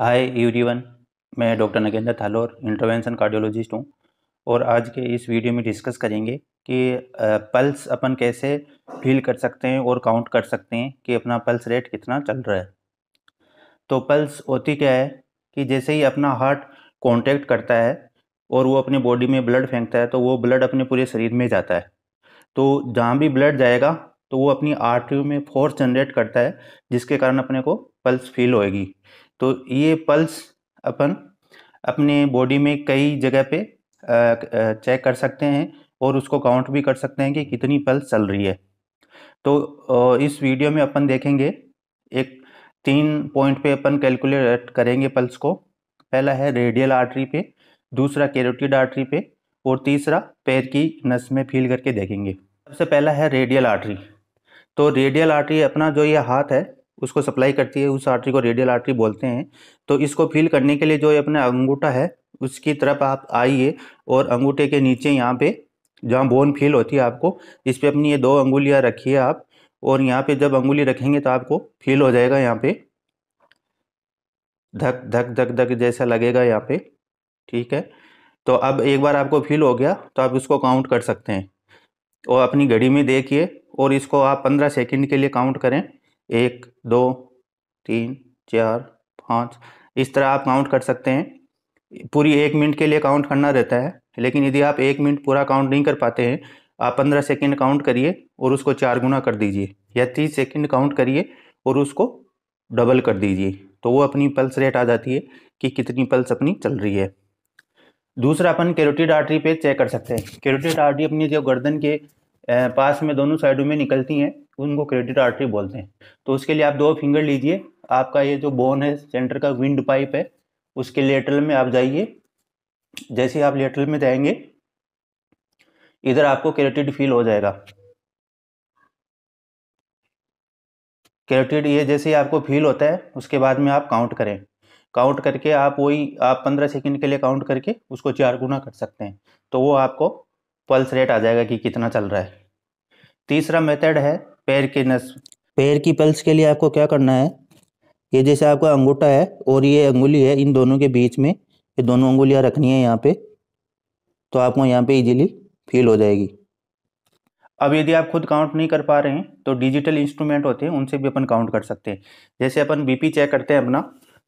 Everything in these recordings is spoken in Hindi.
हाय एवरीवन मैं doctor Nagendra Thalor intervention cardiologist हूँ और आज के इस वीडियो में डिस्कस करेंगे कि पल्स अपन कैसे फील कर सकते हैं और काउंट कर सकते हैं कि अपना पल्स रेट कितना चल रहा है। तो पल्स होती क्या है कि जैसे ही अपना हार्ट कॉन्टेक्ट करता है और वो अपने बॉडी में ब्लड फेंकता है तो वो ब्लड अपने पूरे शरीर में जाता है। तो जहाँ भी ब्लड जाएगा तो वो अपनी आर्टरी में फोर्स जनरेट करता है जिसके कारण अपने को पल्स फील होएगी। तो ये पल्स अपन अपने बॉडी में कई जगह पे चेक कर सकते हैं और उसको काउंट भी कर सकते हैं कि कितनी पल्स चल रही है। तो इस वीडियो में अपन देखेंगे, एक तीन पॉइंट पे अपन कैलकुलेट करेंगे पल्स को। पहला है रेडियल आर्टरी पे, दूसरा कैरोटिड आर्टरी पे और तीसरा पैर की नस में फील करके देखेंगे। सबसे पहला है रेडियल आर्टरी तो रेडियल आर्टरी अपना जो ये हाथ है उसको सप्लाई करती है, उस आर्टरी को रेडियल आर्टरी बोलते हैं। तो इसको फील करने के लिए जो अपना अंगूठा है, उसकी तरफ़ आप आइए और अंगूठे के नीचे यहाँ पे जहाँ बोन फील होती है आपको, इस पर अपनी ये दो अंगुलियाँ रखिए आप और यहाँ पे जब अंगुली रखेंगे तो आपको फील हो जाएगा यहाँ पे। धक धक धक धक जैसा लगेगा यहाँ पे, ठीक है? तो अब एक बार आपको फील हो गया तो आप इसको काउंट कर सकते हैं। और अपनी घड़ी में देखिए और इसको आप पंद्रह सेकेंड के लिए काउंट करें। एक, दो, तीन, चार, पाँच। इस तरह आप काउंट कर सकते हैं। पूरी एक मिनट के लिए काउंट करना रहता है, लेकिन यदि आप एक मिनट पूरा काउंट नहीं कर पाते हैं, आप पंद्रह सेकेंड काउंट करिए और उसको चार गुना कर दीजिए, या तीस सेकेंड काउंट करिए और उसको डबल कर दीजिए। तो वो अपनी पल्स रेट आ जाती है कि कितनी पल्स अपनी चल रही है। दूसरा, अपन कैरोटिड आर्टरी पे चेक कर सकते हैं। कैरोटिड आर्टरी अपनी जो गर्दन के पास में दोनों साइडों में निकलती हैं उनको क्रेडिट आर्टरी बोलते हैं। तो उसके लिए आप दो फिंगर लीजिए। आपका ये जो बोन है सेंटर का विंड पाइप है, उसके लेटरल में आप जाइए। जैसे आप लेटरल में जाएँगे, इधर आपको कैरेटिड फील हो जाएगा। कैरेटिड ये जैसे आपको फील होता है, उसके बाद में आप काउंट करें। काउंट करके आप वही, आप पंद्रह सेकंड के लिए काउंट करके उसको चार गुना कर सकते हैं। तो वो आपको पल्स रेट आ जाएगा कि कितना चल रहा है। तीसरा मेथड है पैर के नस। पैर की पल्स के लिए आपको क्या करना है? ये जैसे आपका अंगूठा है और ये अंगुली है इन दोनों के बीच में ये दोनों अंगुलियाँ रखनी है यहाँ पे तो आपको यहाँ पे इजीली फील हो जाएगी। अब यदि आप खुद काउंट नहीं कर पा रहे हैं तो डिजिटल इंस्ट्रूमेंट होते हैं उनसे भी अपन काउंट कर सकते हैं। जैसे अपन बीपी चेक करते हैं अपना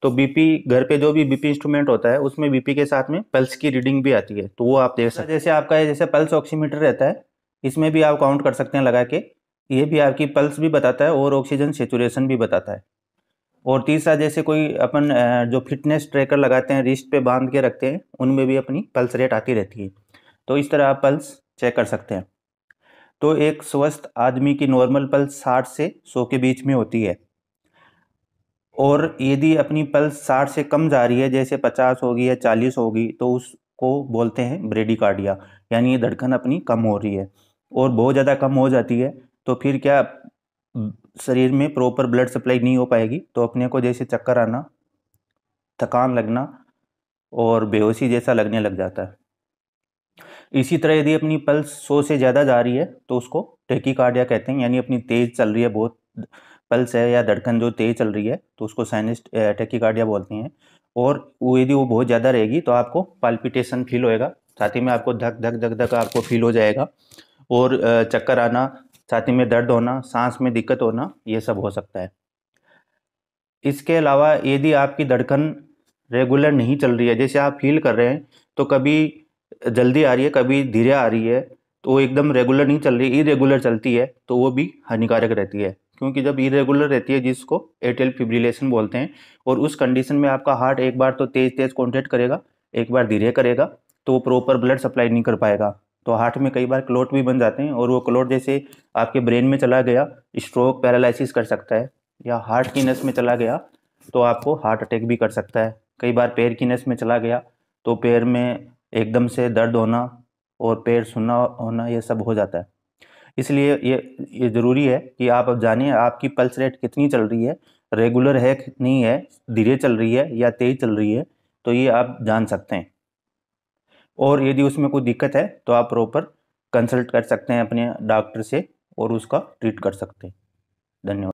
तो बीपी घर पे जो भी बीपी इंस्ट्रूमेंट होता है उसमें बीपी के साथ में पल्स की रीडिंग भी आती है तो वो आप देख सकते हैं। जैसे आपका जैसे पल्स ऑक्सीमीटर रहता है इसमें भी आप काउंट कर सकते हैं लगा के। ये भी आपकी पल्स भी बताता है और ऑक्सीजन सेचुरेशन भी बताता है। और तीसरा, जैसे कोई अपन जो फिटनेस ट्रैकर लगाते हैं रिस्ट पे बाँध के रखते हैं, उनमें भी अपनी पल्स रेट आती रहती है। तो इस तरह आप पल्स चेक कर सकते हैं। तो एक स्वस्थ आदमी की नॉर्मल पल्स साठ से सौ के बीच में होती है। और यदि अपनी पल्स साठ से कम जा रही है, जैसे पचास होगी या चालीस होगी तो उसको बोलते हैं ब्रेडिकार्डिया यानी ये धड़कन अपनी कम हो रही है। और बहुत ज़्यादा कम हो जाती है तो फिर क्या शरीर में प्रॉपर ब्लड सप्लाई नहीं हो पाएगी? तो अपने को जैसे चक्कर आना, थकान लगना और बेहोशी जैसा लगने लग जाता है। इसी तरह यदि अपनी पल्स सौ से ज़्यादा जा रही है तो उसको टेकिकार्डिया कहते हैं, यानी अपनी तेज़ चल रही है, बहुत पल्स है या धड़कन जो तेज़ चल रही है तो उसको साइनिस टेकिकार्डिया बोलते हैं। और वो यदि वो बहुत ज़्यादा रहेगी तो आपको पाल्पिटेशन फील होएगा, साथ ही में आपको धक धक धक धक आपको फील हो जाएगा। और चक्कर आना छाती में दर्द होना, सांस में दिक्कत होना, ये सब हो सकता है। इसके अलावा यदि आपकी धड़कन रेगुलर नहीं चल रही है, जैसे आप फील कर रहे हैं तो कभी जल्दी आ रही है, कभी धीरे आ रही है तो वो एकदम रेगुलर नहीं चल रही, इरेगुलर चलती है तो वो भी हानिकारक रहती है। क्योंकि जब इरेगुलर रहती है, जिसको एयरटेल फिब्रिलेशन बोलते हैं, और उस कंडीशन में आपका हार्ट एक बार तो तेज़ तेज़ कॉन्टेक्ट करेगा, एक बार धीरे करेगा तो वो प्रॉपर ब्लड सप्लाई नहीं कर पाएगा। तो हार्ट में कई बार क्लोट भी बन जाते हैं और वो क्लोट जैसे आपके ब्रेन में चला गया स्ट्रोक पैरालिसिस कर सकता है या हार्ट की नस में चला गया तो आपको हार्ट अटैक भी कर सकता है। कई बार पैर की नस में चला गया तो पैर में एकदम से दर्द होना और पैर सुनना होना ये सब हो जाता है। इसलिए ये ये ज़रूरी है कि आप अब जानिए आपकी पल्स रेट कितनी चल रही है रेगुलर है नहीं है, धीरे चल रही है या तेज़ चल रही है तो ये आप जान सकते हैं। और यदि उसमें कोई दिक्कत है तो आप प्रॉपर कंसल्ट कर सकते हैं अपने डॉक्टर से और उसका ट्रीट कर सकते हैं। धन्यवाद।